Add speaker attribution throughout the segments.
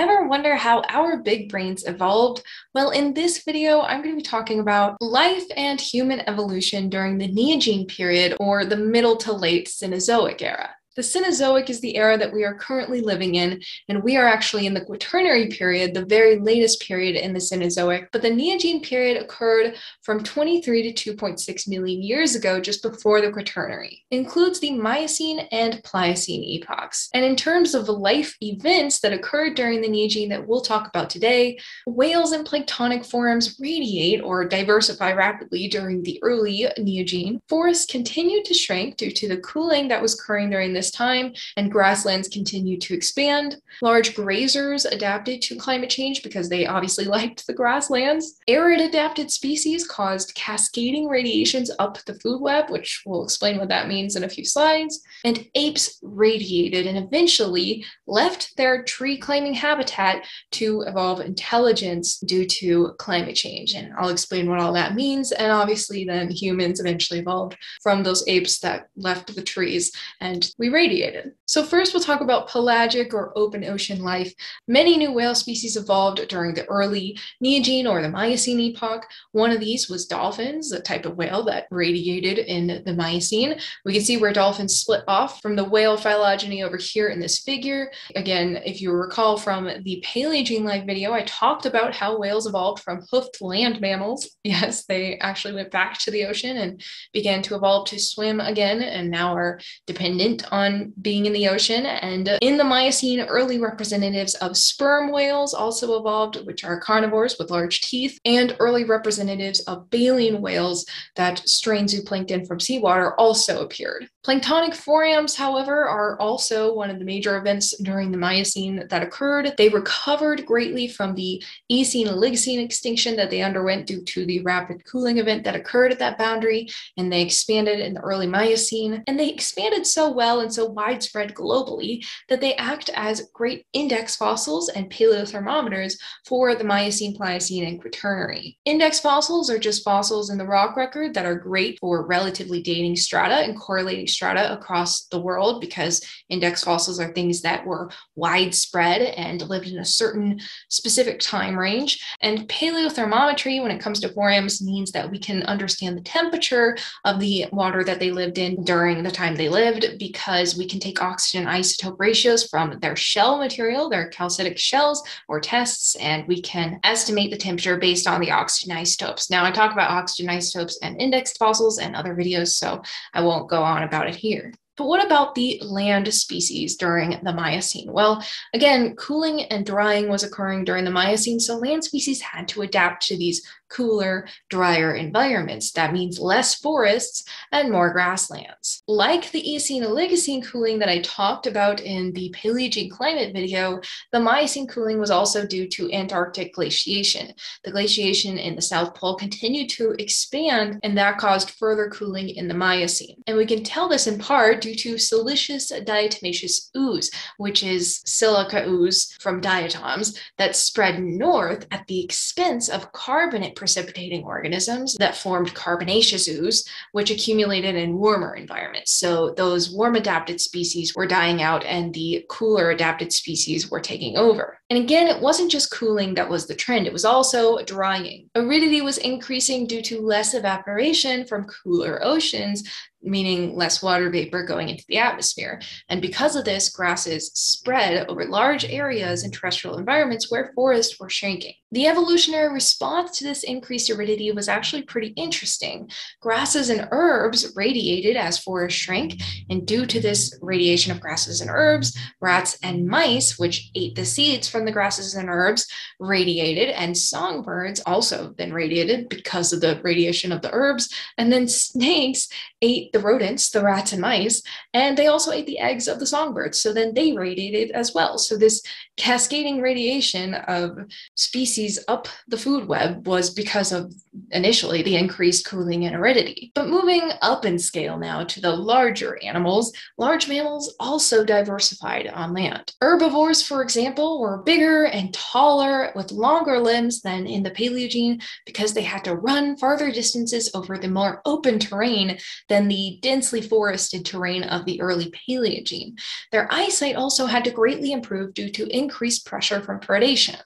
Speaker 1: Ever wonder how our big brains evolved? Well, in this video, I'm going to be talking about life and human evolution during the Neogene period or the middle to late Cenozoic era. The Cenozoic is the era that we are currently living in, and we are actually in the Quaternary period, the very latest period in the Cenozoic. But the Neogene period occurred from 23 to 2.6 million years ago, just before the Quaternary. It includes the Miocene and Pliocene epochs. And in terms of life events that occurred during the Neogene that we'll talk about today, whales and planktonic forams radiate or diversify rapidly during the early Neogene. Forests continued to shrink due to the cooling that was occurring during the this time, and grasslands continued to expand. Large grazers adapted to climate change because they obviously liked the grasslands. Arid adapted species caused cascading radiations up the food web, which we'll explain what that means in a few slides. And apes radiated and eventually left their tree climbing habitat to evolve intelligence due to climate change. And I'll explain what all that means. And obviously, then humans eventually evolved from those apes that left the trees. And we radiated. So first we'll talk about pelagic or open ocean life. Many new whale species evolved during the early Neogene or the Miocene epoch. One of these was dolphins, a type of whale that radiated in the Miocene. We can see where dolphins split off from the whale phylogeny over here in this figure. Again, if you recall from the Paleogene live video, I talked about how whales evolved from hoofed land mammals. Yes, they actually went back to the ocean and began to evolve to swim again and now are dependent on being in the ocean. And in the Miocene, early representatives of sperm whales also evolved, which are carnivores with large teeth, and early representatives of baleen whales that strain zooplankton from seawater also appeared. Planktonic forams, however, are also one of the major events during the Miocene that occurred. They recovered greatly from the Eocene Oligocene extinction that they underwent due to the rapid cooling event that occurred at that boundary, and they expanded in the early Miocene. And they expanded so well and so widespread globally that they act as great index fossils and paleothermometers for the Miocene, Pliocene, and Quaternary. Index fossils are just fossils in the rock record that are great for relatively dating strata and correlating strata across the world because index fossils are things that were widespread and lived in a certain specific time range. And paleothermometry, when it comes to forams, means that we can understand the temperature of the water that they lived in during the time they lived because we can take oxygen isotope ratios from their shell material, their calcitic shells or tests, and we can estimate the temperature based on the oxygen isotopes. Now, I talk about oxygen isotopes and indexed fossils and other videos, so I won't go on about about it here. But what about the land species during the Miocene? Well, again, cooling and drying was occurring during the Miocene, so land species had to adapt to these cooler, drier environments. That means less forests and more grasslands. Like the Eocene Oligocene cooling that I talked about in the Paleogene climate video, the Miocene cooling was also due to Antarctic glaciation. The glaciation in the South Pole continued to expand, and that caused further cooling in the Miocene. And we can tell this in part due to siliceous diatomaceous ooze, which is silica ooze from diatoms that spread north at the expense of carbonate precipitating organisms that formed carbonaceous ooze, which accumulated in warmer environments. So those warm adapted species were dying out and the cooler adapted species were taking over. And again, it wasn't just cooling that was the trend, it was also drying. Aridity was increasing due to less evaporation from cooler oceans meaning less water vapor going into the atmosphere. And because of this, grasses spread over large areas in terrestrial environments where forests were shrinking. The evolutionary response to this increased aridity was actually pretty interesting. Grasses and herbs radiated as forests shrank, and due to this radiation of grasses and herbs, rats and mice, which ate the seeds from the grasses and herbs, radiated, and songbirds also then radiated because of the radiation of the herbs, and then snakes ate the rodents, the rats and mice, and they also ate the eggs of the songbirds. So then they radiated as well. So this cascading radiation of species up the food web was because of initially the increased cooling and aridity. But moving up in scale now to the larger animals, large mammals also diversified on land. Herbivores, for example, were bigger and taller with longer limbs than in the Paleogene because they had to run farther distances over the more open terrain than the densely forested terrain of the early Paleogene. Their eyesight also had to greatly improve due to increased pressure from predation.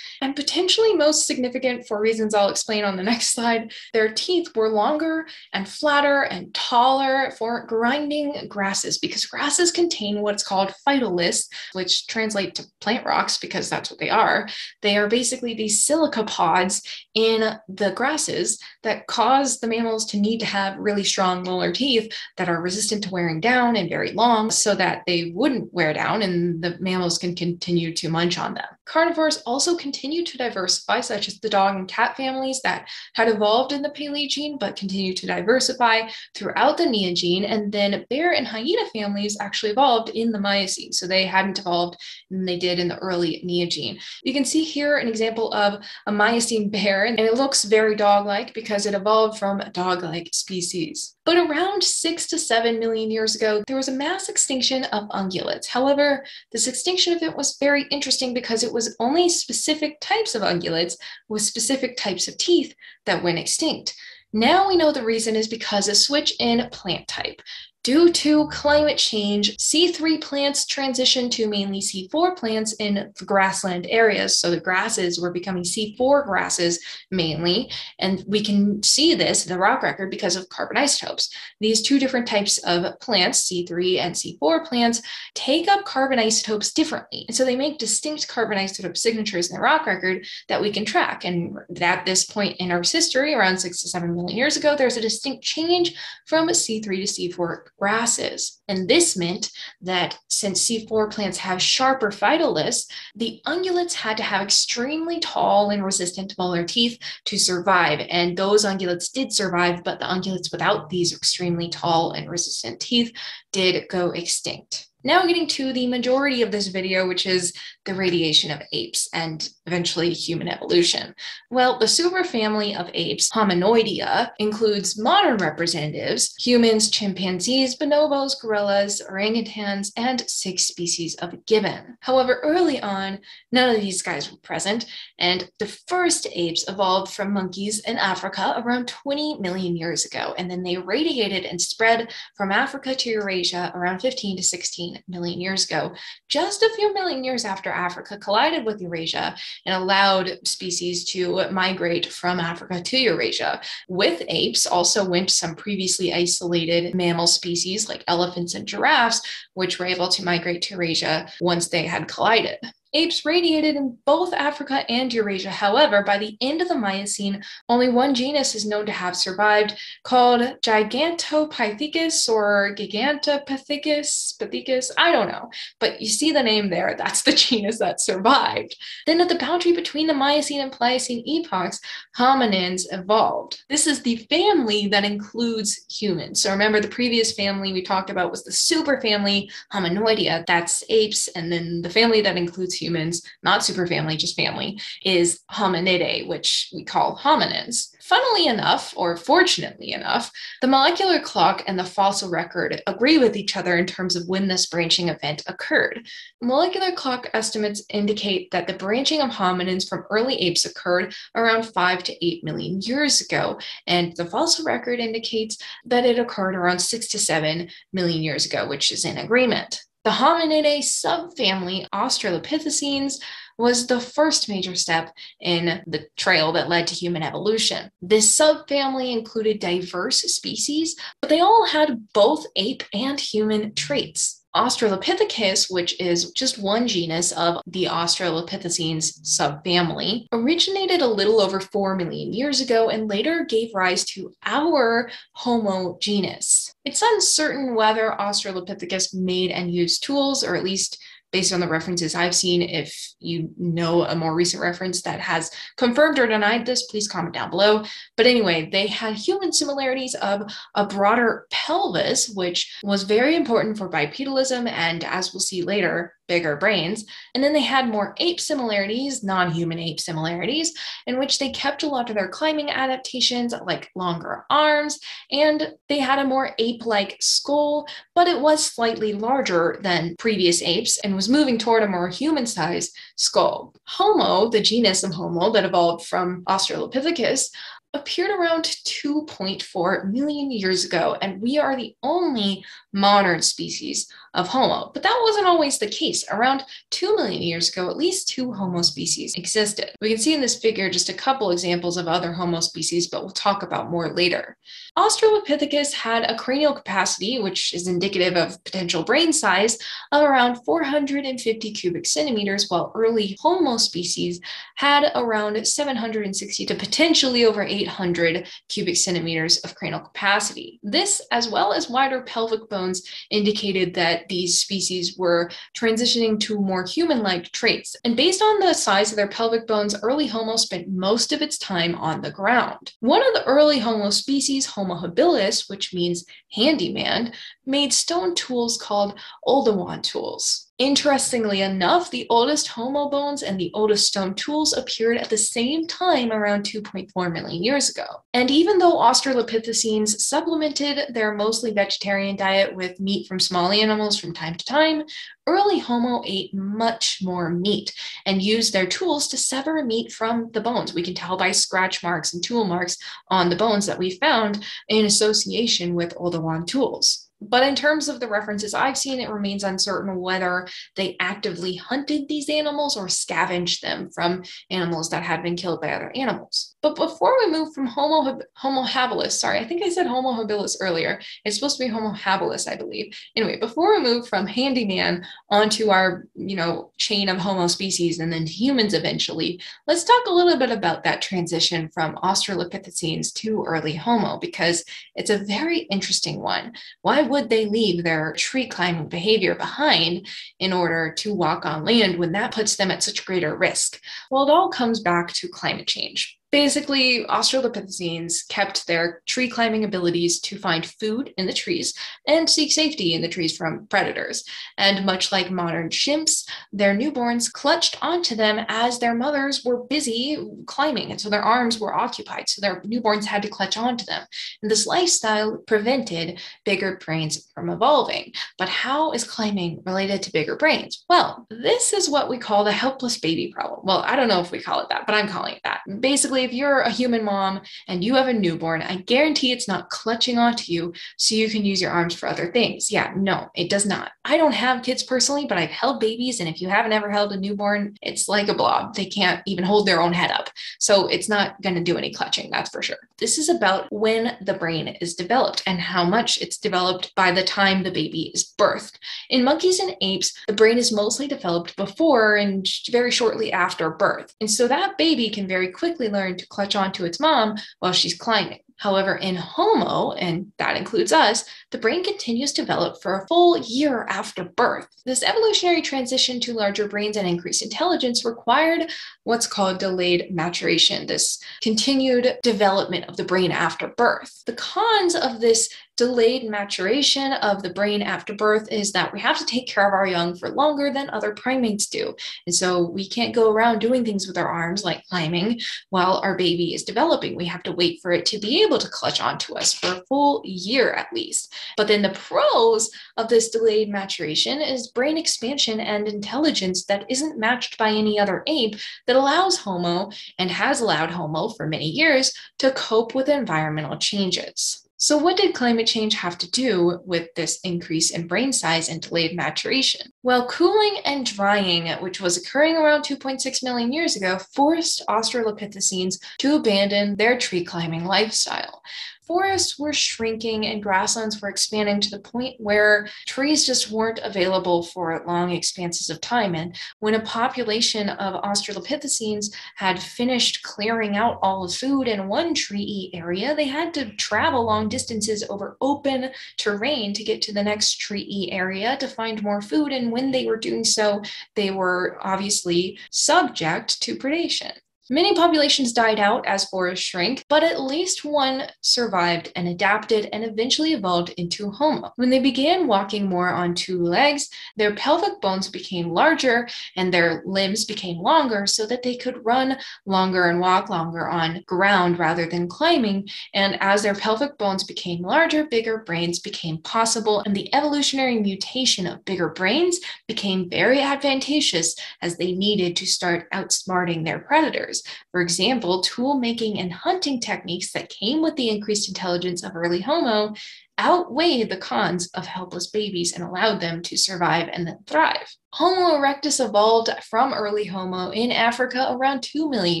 Speaker 1: And potentially most significant for reasons I'll explain on the next slide, their teeth were longer and flatter and taller for grinding grasses because grasses contain what's called phytoliths, which translate to plant rocks because that's what they are. They are basically these silica pods in the grasses that cause the mammals to need to have really strong molar teeth that are resistant to wearing down and very long so that they wouldn't wear down and the mammals can continue to munch on them. Carnivores also continue to diversify, such as the dog and cat families that had evolved in the Paleogene but continued to diversify throughout the Neogene. And then bear and hyena families actually evolved in the Miocene. So they hadn't evolved than they did in the early Neogene. You can see here an example of a Miocene bear, and it looks very dog like because it evolved from a dog like species. But around six to seven million years ago, there was a mass extinction of ungulates. However, this extinction event was very interesting because it was only specific types of ungulates with specific types of teeth that went extinct. Now we know the reason is because a switch in plant type. Due to climate change, C3 plants transitioned to mainly C4 plants in the grassland areas. So the grasses were becoming C4 grasses mainly. And we can see this in the rock record because of carbon isotopes. These two different types of plants, C3 and C4 plants, take up carbon isotopes differently. And so they make distinct carbon isotope signatures in the rock record that we can track. And at this point in Earth's history, around six to seven million years ago, there's a distinct change from C3 to C4 grasses. And this meant that since C4 plants have sharper phytoliths, the ungulates had to have extremely tall and resistant molar teeth to survive. And those ungulates did survive, but the ungulates without these extremely tall and resistant teeth did go extinct. Now getting to the majority of this video, which is the radiation of apes and eventually human evolution. Well, the superfamily of apes, Hominoidea, includes modern representatives, humans, chimpanzees, bonobos, gorillas, orangutans, and six species of gibbon. However, early on, none of these guys were present, and the first apes evolved from monkeys in Africa around 20 million years ago, and then they radiated and spread from Africa to Eurasia around 15 to 16 million years ago, just a few million years after Africa collided with Eurasia and allowed species to migrate from Africa to Eurasia. With apes, also went some previously isolated mammal species like elephants and giraffes, which were able to migrate to Eurasia once they had collided. Apes radiated in both Africa and Eurasia. However, by the end of the Miocene, only one genus is known to have survived, called Gigantopithecus or Gigantopithecus, Pithecus, I don't know. But you see the name there, that's the genus that survived. Then at the boundary between the Miocene and Pliocene epochs, hominins evolved. This is the family that includes humans. So remember the previous family we talked about was the superfamily Hominoidea, that's apes, and then the family that includes humans, not superfamily, just family, is hominidae, which we call hominins. Funnily enough, or fortunately enough, the molecular clock and the fossil record agree with each other in terms of when this branching event occurred. Molecular clock estimates indicate that the branching of hominins from early apes occurred around 5 to 8 million years ago, and the fossil record indicates that it occurred around 6 to 7 million years ago, which is in agreement. The Hominidae subfamily Australopithecines was the first major step in the trail that led to human evolution. This subfamily included diverse species, but they all had both ape and human traits. Australopithecus, which is just one genus of the Australopithecines subfamily, originated a little over 4 million years ago and later gave rise to our Homo genus. It's uncertain whether Australopithecus made and used tools, or at least based on the references I've seen. If you know a more recent reference that has confirmed or denied this, please comment down below. But anyway, they had human similarities of a broader pelvis, which was very important for bipedalism. And as we'll see later, bigger brains. And then they had more ape similarities, non human ape similarities, in which they kept a lot of their climbing adaptations, like longer arms, and they had a more ape like skull, but it was slightly larger than previous apes and was moving toward a more human sized skull. Homo, the genus of Homo that evolved from Australopithecus, appeared around 2.4 million years ago, and we are the only modern species of Homo. But that wasn't always the case. Around 2 million years ago, at least two Homo species existed. We can see in this figure just a couple examples of other Homo species, but we'll talk about more later. Australopithecus had a cranial capacity, which is indicative of potential brain size, of around 450 cubic centimeters, while early Homo species had around 760 to potentially over 800 cubic centimeters of cranial capacity. This, as well as wider pelvic bones, indicated that these species were transitioning to more human like traits. And based on the size of their pelvic bones, early Homo spent most of its time on the ground. One of the early Homo species, Homo habilis, which means handyman, made stone tools called Oldowan tools. Interestingly enough, the oldest Homo bones and the oldest stone tools appeared at the same time around 2.4 million years ago. And even though Australopithecines supplemented their mostly vegetarian diet with meat from small animals from time to time, early Homo ate much more meat and used their tools to sever meat from the bones. We can tell by scratch marks and tool marks on the bones that we found in association with Oldowan tools. But in terms of the references I've seen, it remains uncertain whether they actively hunted these animals or scavenged them from animals that had been killed by other animals. But before we move from Homo, Homo habilis, sorry, I think I said Homo habilis earlier. It's supposed to be Homo habilis, I believe. Anyway, before we move from handyman onto our, you know, chain of Homo species and then humans eventually, let's talk a little bit about that transition from Australopithecines to early Homo because it's a very interesting one. Why would they leave their tree climbing behavior behind in order to walk on land when that puts them at such greater risk? Well, it all comes back to climate change. Basically, Australopithecines kept their tree climbing abilities to find food in the trees and seek safety in the trees from predators. And much like modern chimps, their newborns clutched onto them as their mothers were busy climbing. And so their arms were occupied. So their newborns had to clutch onto them. And this lifestyle prevented bigger brains from evolving. But how is climbing related to bigger brains? Well, this is what we call the helpless baby problem. Well, I don't know if we call it that, but I'm calling it that. Basically, if you're a human mom and you have a newborn, I guarantee it's not clutching onto you so you can use your arms for other things. Yeah, no, it does not. I don't have kids personally, but I've held babies. And if you haven't ever held a newborn, it's like a blob. They can't even hold their own head up. So it's not going to do any clutching, that's for sure. This is about when the brain is developed and how much it's developed by the time the baby is birthed. In monkeys and apes, the brain is mostly developed before and very shortly after birth. And so that baby can very quickly learn to clutch onto its mom while she's climbing. However, in Homo, and that includes us, the brain continues to develop for a full year after birth. This evolutionary transition to larger brains and increased intelligence required what's called delayed maturation, this continued development of the brain after birth. The cons of this delayed maturation of the brain after birth is that we have to take care of our young for longer than other primates do. And so we can't go around doing things with our arms like climbing while our baby is developing. We have to wait for it to be able to clutch onto us for a full year at least. But then the pros of this delayed maturation is brain expansion and intelligence that isn't matched by any other ape that allows Homo and has allowed Homo for many years to cope with environmental changes. So, what did climate change have to do with this increase in brain size and delayed maturation? Well, cooling and drying, which was occurring around 2.6 million years ago, forced Australopithecines to abandon their tree climbing lifestyle forests were shrinking and grasslands were expanding to the point where trees just weren't available for long expanses of time. And when a population of Australopithecines had finished clearing out all the food in one tree area, they had to travel long distances over open terrain to get to the next tree area to find more food. And when they were doing so, they were obviously subject to predation. Many populations died out as forests shrank, but at least one survived and adapted and eventually evolved into Homo. When they began walking more on two legs, their pelvic bones became larger and their limbs became longer so that they could run longer and walk longer on ground rather than climbing. And as their pelvic bones became larger, bigger brains became possible, and the evolutionary mutation of bigger brains became very advantageous as they needed to start outsmarting their predators. For example, tool making and hunting techniques that came with the increased intelligence of early Homo outweighed the cons of helpless babies and allowed them to survive and then thrive. Homo erectus evolved from early Homo in Africa around 2 million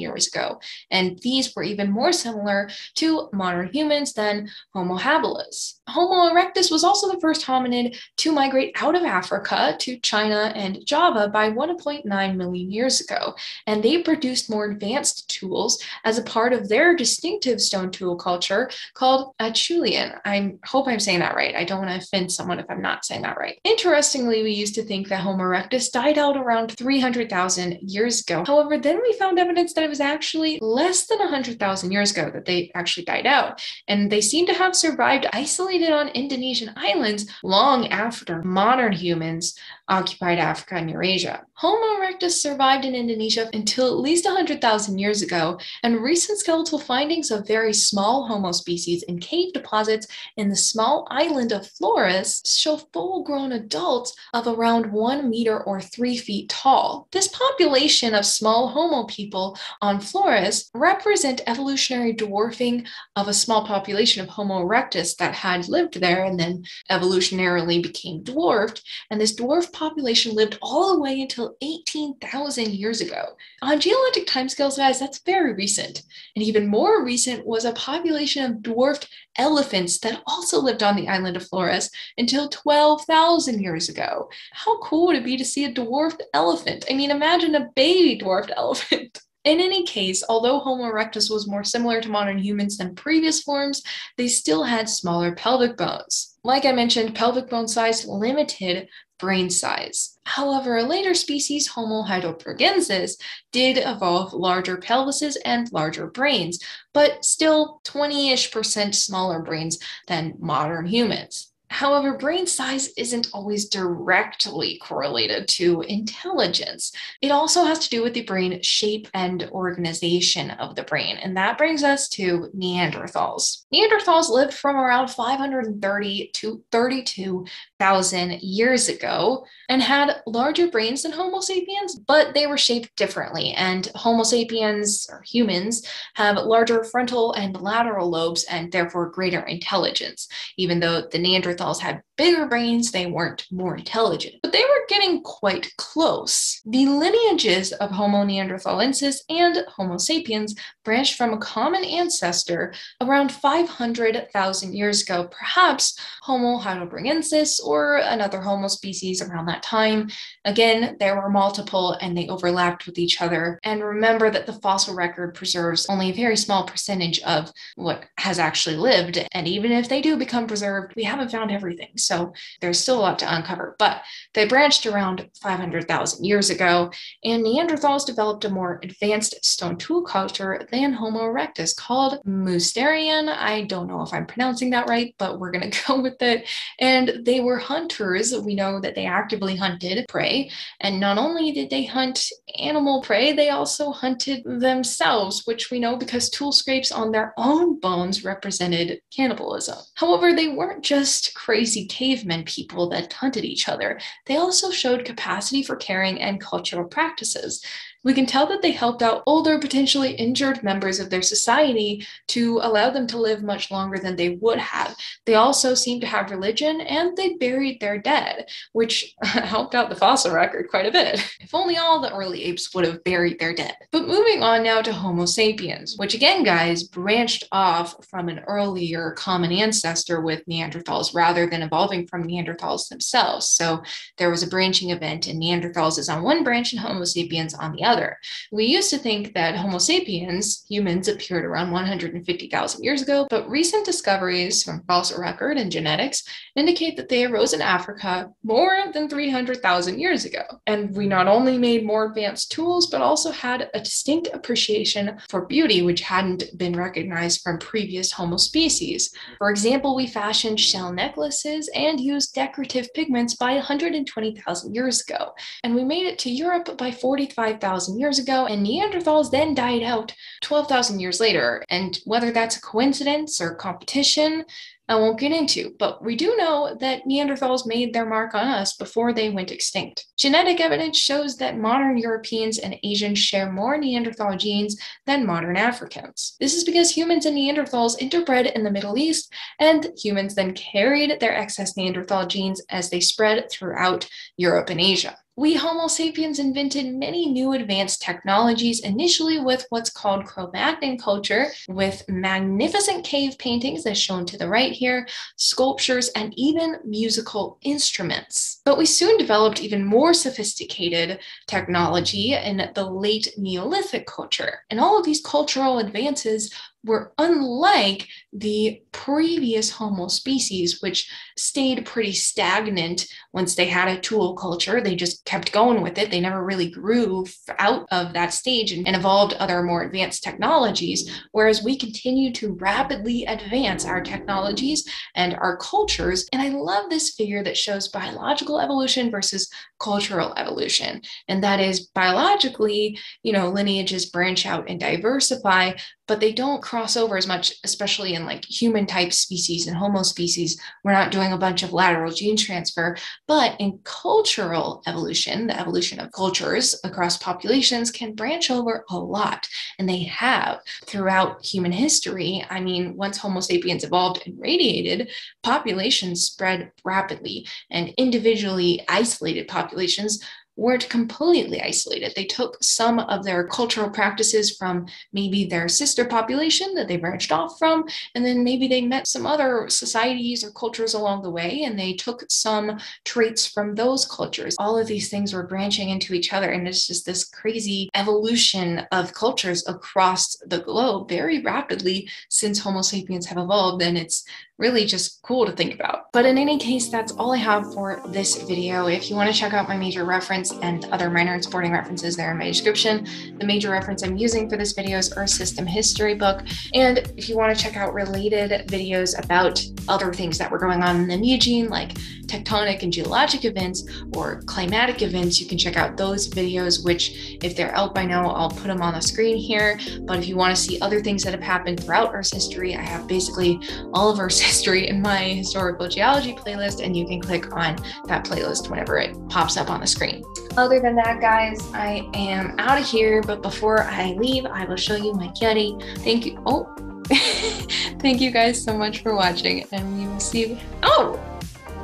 Speaker 1: years ago, and these were even more similar to modern humans than Homo habilis. Homo erectus was also the first hominid to migrate out of Africa to China and Java by 1.9 million years ago, and they produced more advanced tools as a part of their distinctive stone tool culture called Acheulean. I hope I'm saying that right. I don't want to offend someone if I'm not saying that right. Interestingly, we used to think that Homo erectus died out around 300,000 years ago. However, then we found evidence that it was actually less than 100,000 years ago that they actually died out. And they seem to have survived isolated on Indonesian islands long after modern humans occupied Africa and Eurasia. Homo erectus survived in Indonesia until at least 100,000 years ago, and recent skeletal findings of very small Homo species in cave deposits in the small island of Flores show full grown adults of around one meter or three feet tall. This population of small Homo people on Flores represent evolutionary dwarfing of a small population of Homo erectus that had lived there and then evolutionarily became dwarfed. And this dwarf population lived all the way until 18,000 years ago. On geologic timescales, guys, that's very recent. And even more recent was a population of dwarfed elephants that also lived on the island of Flores until 12,000 years ago. How cool would it be to see a dwarfed elephant? I mean, imagine a baby dwarfed elephant. In any case, although Homo erectus was more similar to modern humans than previous forms, they still had smaller pelvic bones. Like I mentioned, pelvic bone size limited brain size. However, a later species, Homo heidelbergensis, did evolve larger pelvises and larger brains, but still 20 ish percent smaller brains than modern humans. However, brain size isn't always directly correlated to intelligence. It also has to do with the brain shape and organization of the brain. And that brings us to Neanderthals. Neanderthals lived from around 530 to 32,000 years ago and had larger brains than Homo sapiens, but they were shaped differently. And Homo sapiens, or humans, have larger frontal and lateral lobes and therefore greater intelligence, even though the Neanderthals Neanderthals had bigger brains, they weren't more intelligent, but they were getting quite close. The lineages of Homo neanderthalensis and Homo sapiens branched from a common ancestor around 500,000 years ago, perhaps Homo heidelbergensis or another Homo species around that time. Again, there were multiple and they overlapped with each other. And remember that the fossil record preserves only a very small percentage of what has actually lived. And even if they do become preserved, we haven't found everything. So there's still a lot to uncover. But they branched around 500,000 years ago, and Neanderthals developed a more advanced stone tool culture than Homo erectus called Mousterian. I don't know if I'm pronouncing that right, but we're going to go with it. And they were hunters. We know that they actively hunted prey. And not only did they hunt animal prey, they also hunted themselves, which we know because tool scrapes on their own bones represented cannibalism. However, they weren't just crazy cavemen people that hunted each other, they also showed capacity for caring and cultural practices we can tell that they helped out older, potentially injured members of their society to allow them to live much longer than they would have. They also seemed to have religion and they buried their dead, which helped out the fossil record quite a bit. If only all the early apes would have buried their dead. But moving on now to Homo sapiens, which again, guys, branched off from an earlier common ancestor with Neanderthals rather than evolving from Neanderthals themselves. So there was a branching event, and Neanderthals is on one branch and Homo sapiens on the other other. We used to think that Homo sapiens, humans, appeared around 150,000 years ago, but recent discoveries from fossil record and genetics indicate that they arose in Africa more than 300,000 years ago. And we not only made more advanced tools, but also had a distinct appreciation for beauty, which hadn't been recognized from previous Homo species. For example, we fashioned shell necklaces and used decorative pigments by 120,000 years ago. And we made it to Europe by 45,000 12,000 years ago, and Neanderthals then died out 12,000 years later. And whether that's a coincidence or competition, I won't get into, but we do know that Neanderthals made their mark on us before they went extinct. Genetic evidence shows that modern Europeans and Asians share more Neanderthal genes than modern Africans. This is because humans and Neanderthals interbred in the Middle East, and humans then carried their excess Neanderthal genes as they spread throughout Europe and Asia we Homo sapiens invented many new advanced technologies, initially with what's called Cro-Magnon culture, with magnificent cave paintings as shown to the right here, sculptures, and even musical instruments. But we soon developed even more sophisticated technology in the late Neolithic culture. And all of these cultural advances were unlike the previous Homo species, which stayed pretty stagnant once they had a tool culture. They just kept going with it. They never really grew out of that stage and, evolved other more advanced technologies. Whereas we continue to rapidly advance our technologies and our cultures. And I love this figure that shows biological evolution versus cultural evolution. And that is biologically, you know, lineages branch out and diversify, but they don't cross over as much, especially in like human type species and Homo species. We're not doing a bunch of lateral gene transfer. But in cultural evolution, the evolution of cultures across populations can branch over a lot. And they have throughout human history. I mean, once Homo sapiens evolved and radiated, populations spread rapidly, and individually isolated populations weren't completely isolated. They took some of their cultural practices from maybe their sister population that they branched off from, and then maybe they met some other societies or cultures along the way, and they took some traits from those cultures. All of these things were branching into each other, and it's just this crazy evolution of cultures across the globe very rapidly since Homo sapiens have evolved, and it's really just cool to think about. But in any case, that's all I have for this video. If you want to check out my major reference and other minor and supporting references there in my description, the major reference I'm using for this video is Earth System History book. And if you want to check out related videos about other things that were going on in the Neogene, like tectonic and geologic events or climatic events, you can check out those videos, which if they're out by now, I'll put them on the screen here. But if you want to see other things that have happened throughout Earth's history, I have basically all of Earth's history in my historical geology playlist, and you can click on that playlist whenever it pops up on the screen. Other than that, guys, I am out of here. But before I leave, I will show you my kitty. Thank you. Oh, thank you guys so much for watching, and we will see you. Oh,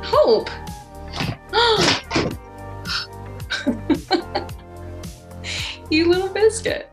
Speaker 1: Hope. you little biscuit.